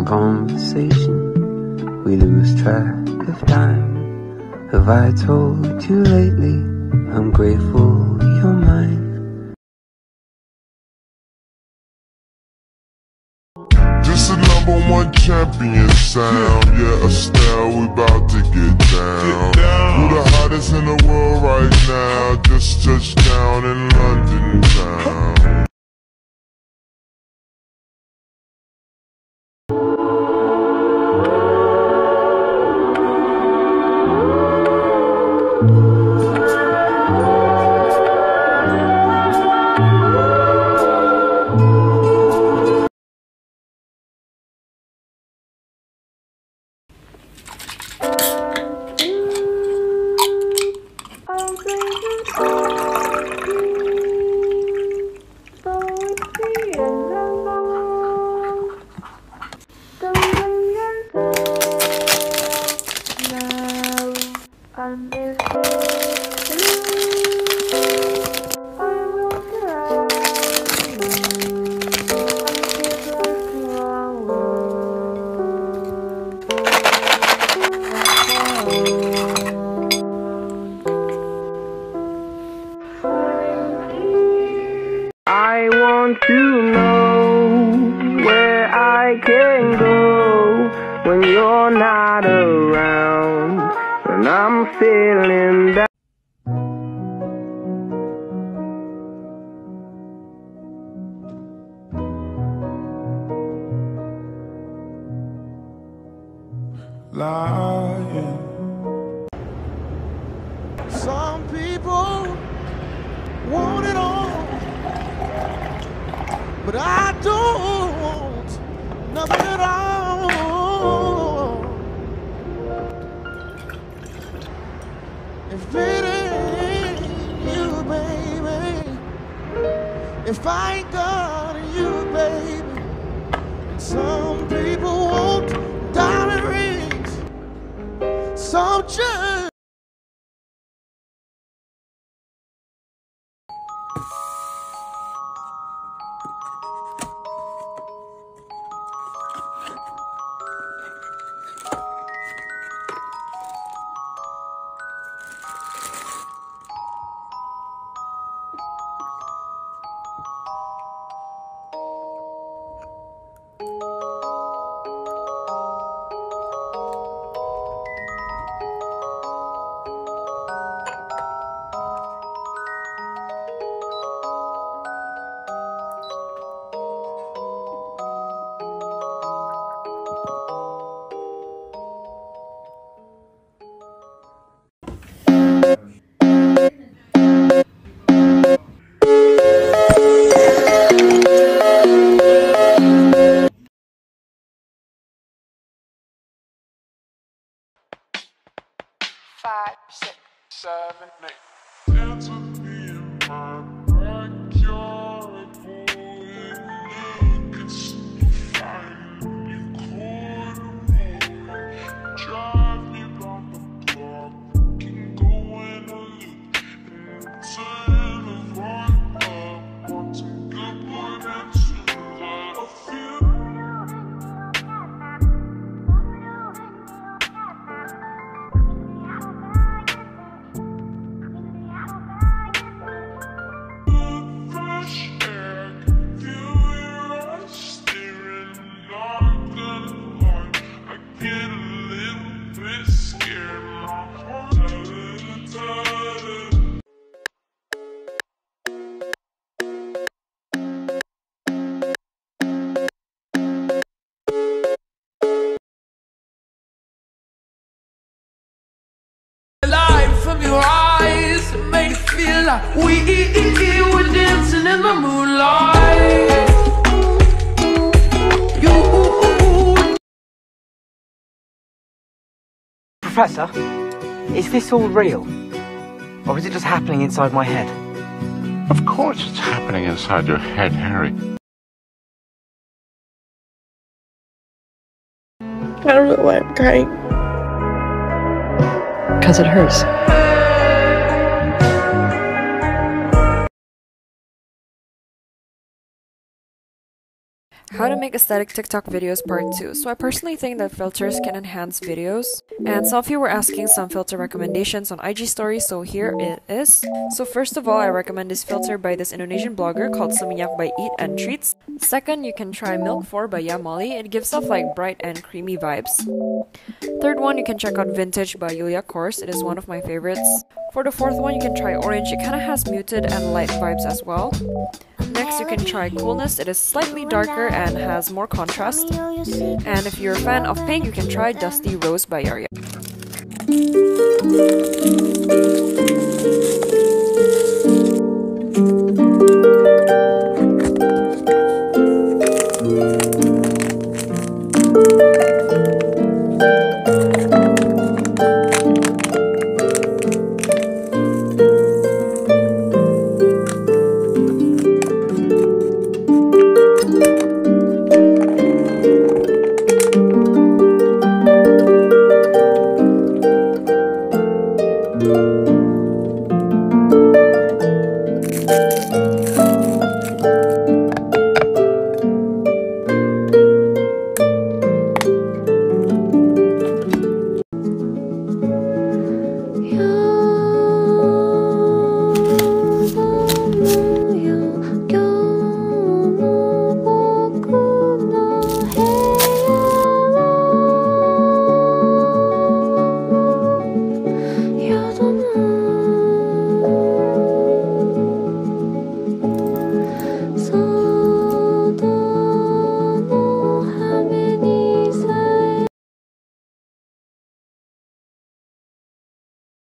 some conversation. We lose track of time. Have I told you lately? I'm grateful you're mine. This a number one champion sound. Yeah, Estelle, we about to get down. I want to know where I can go when you're not around and I'm feeling down. Lying. Some people want it but I don't nothing at all. If it ain't you, baby, if I ain't got you, baby, some people want diamond rings, some just. Answer me in my backyard, Professor, is this all real? Or is it just happening inside my head? Of course it's happening inside your head, Harry. I don't know why I'm crying. Because it hurts. How to make aesthetic TikTok videos part 2. So I personally think that filters can enhance videos. And some of you were asking some filter recommendations on IG stories, so here it is. So first of all, I recommend this filter by this Indonesian blogger called Seminyak by Eat and Treats. Second, you can try Milk 4 by Yamali. It gives off like bright and creamy vibes. Third one, you can check out Vintage by Yulia Kors. It is one of my favorites. For the fourth one, you can try Orange. It kind of has muted and light vibes as well. Next, you can try Coolness. It is slightly darker and has more contrast. And if you're a fan of pink, you can try Dusty Rose by Yaria.